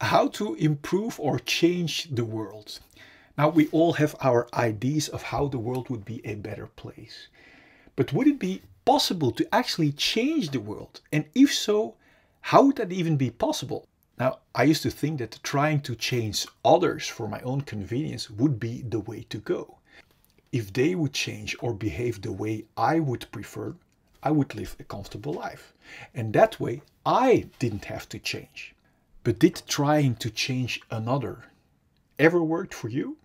how to improve or change the world. Now, we all have our ideas of how the world would be a better place. But would it be possible to actually change the world? And if so, how would that even be possible? Now, I used to think that trying to change others for my own convenience would be the way to go. If they would change or behave the way I would prefer, I would live a comfortable life. And that way, I didn't have to change. But did trying to change another ever work for you?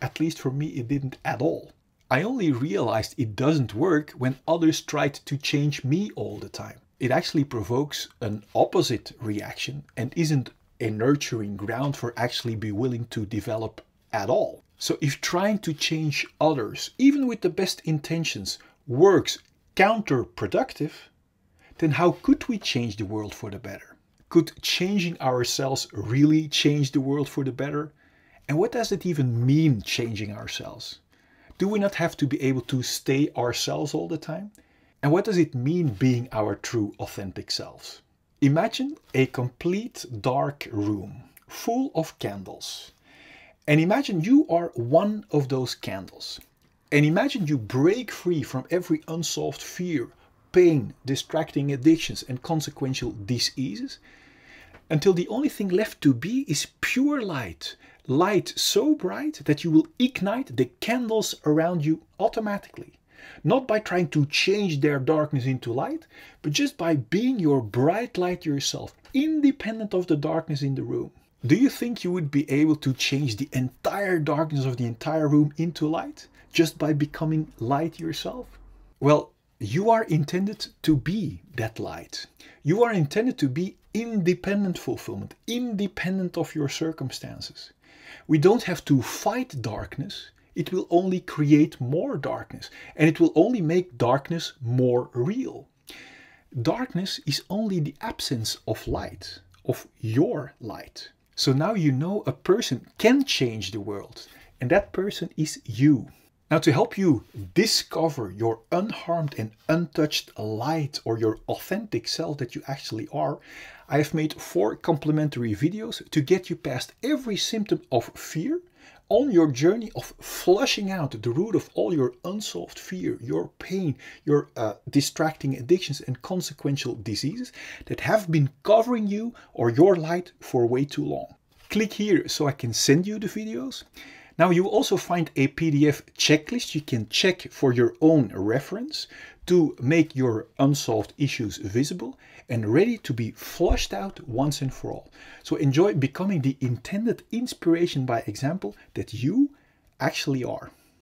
At least for me, it didn't at all. I only realized it doesn't work when others tried to change me all the time. It actually provokes an opposite reaction and isn't a nurturing ground for actually be willing to develop at all. So if trying to change others, even with the best intentions, works counterproductive, then how could we change the world for the better? Could changing ourselves really change the world for the better? And what does it even mean, changing ourselves? Do we not have to be able to stay ourselves all the time? And what does it mean being our true authentic selves? Imagine a complete dark room full of candles. And imagine you are one of those candles. And imagine you break free from every unsolved fear, pain, distracting addictions, and consequential diseases until the only thing left to be is pure light. Light so bright that you will ignite the candles around you automatically. Not by trying to change their darkness into light, but just by being your bright light yourself, independent of the darkness in the room. Do you think you would be able to change the entire darkness of the entire room into light just by becoming light yourself? Well, you are intended to be that light. You are intended to be independent fulfillment, independent of your circumstances. We don't have to fight darkness. It will only create more darkness and it will only make darkness more real. Darkness is only the absence of light, of your light. So now you know a person can change the world and that person is you. Now, to help you discover your unharmed and untouched light or your authentic self that you actually are, I have made four complementary videos to get you past every symptom of fear on your journey of flushing out the root of all your unsolved fear, your pain, your uh, distracting addictions, and consequential diseases that have been covering you or your light for way too long. Click here so I can send you the videos. Now you also find a PDF checklist you can check for your own reference to make your unsolved issues visible and ready to be flushed out once and for all. So enjoy becoming the intended inspiration by example that you actually are.